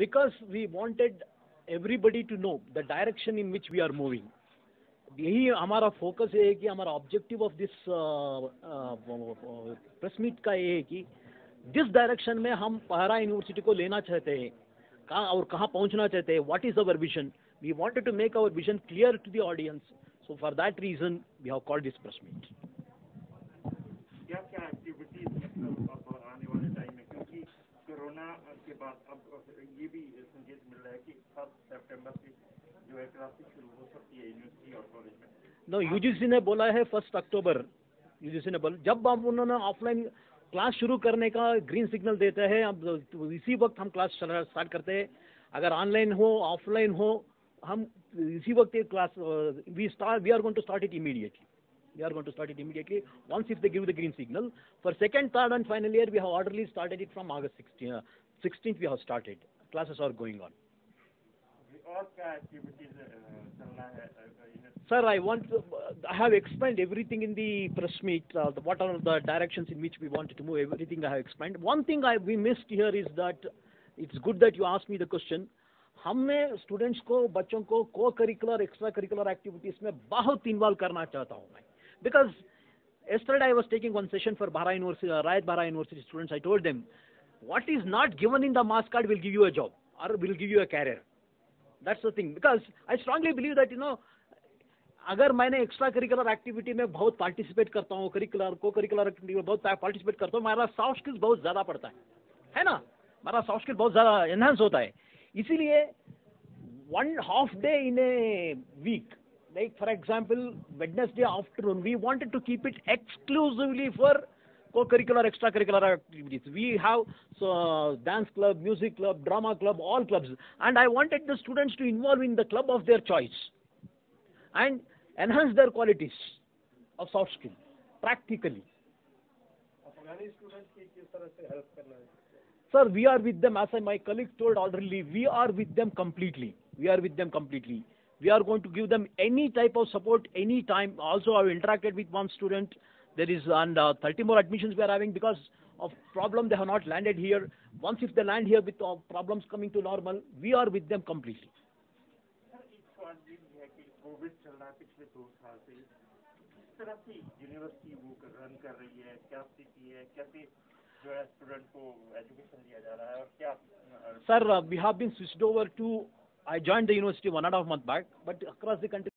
because we wanted everybody to know the direction in which we are moving. यही हमारा focus ये है कि हमारा objective of this press meet का ये है कि जिस डायरेक्शन में हम पहरा यूनिवर्सिटी को लेना चाहते हैं, कहाँ और कहाँ पहुँचना चाहते हैं what is our vision we wanted to make our vision clear to the audience so for that reason we have called this press meet अब ये भी संकेत मिल रहा है कि फ़र्स्ट सितंबर से जो है क्लासेस शुरू हो सकती है यूनिवर्सिटी और कॉलेज में। नो यूजीसी ने बोला है फ़र्स्ट अक्टूबर यूजीसी ने बोला जब हम उन्होंने ऑफलाइन क्लास शुरू करने का ग्रीन सिग्नल देते हैं अब तो इसी वक्त हम क्लास स्टार्ट करते हैं। अगर ऑनलाइन हो ऑफलाइन हो हम इसी वक्त ये class we start we are going to start it immediately we are going to start it immediately once if they give the green signal for second third and final year we have orderly started it from august 16th uh, 16th we have started. Classes are going on. Sir, I want to, I have explained everything in the press meet, uh, the, what are the directions in which we wanted to move, everything I have explained. One thing I, we missed here is that it's good that you asked me the question. हमने students को बच्चों को को curricular extra curricular activities में बहुत involve करना चाहता हूँ मैं because yesterday I was taking one session for Bahra University, uh, Rayat Bahra University students. I told them what is not given in the mass card will give you a job or will give you a career. That's the thing. Because i strongly believe that, you know, अगर मैंने extra curricular activity में बहुत participate करता हूँ curricular को curricular activity में बहुत participate करता हूँ, मेरा सॉफ्ट स्किल्स बहुत ज़्यादा पड़ता है। है ना? मेरा सॉफ्ट स्किल बहुत ज़्यादा एनहांस होता है। इसीलिए one half day in a week like for example Wednesday afternoon we wanted to keep it exclusively for co-curricular, extracurricular activities. We have so, dance club, music club, drama club, all clubs. And I wanted the students to involve in the club of their choice and enhance their qualities of soft skills practically. Sir, we are with them as my colleague told already, we are with them completely. We are with them completely. We are going to give them any type of support, any time. Also, I have interacted with one student There is, and uh, 30 more admissions we are having because of problem they have not landed here. Once if they land here with uh, problems coming to normal, we are with them completely. Sir एक सवाल ये भी है कि Covid चल रहा है पिछले दो साल से किस तरह से यूनिवर्सिटी वो रन कर रही है क्या स्थिति है कैसे जो है स्टूडेंट को एजुकेशन दिया जा रहा है और क्या अ, Sir, uh, we have been switched over to, I joined the university one and a half month back, but across the country,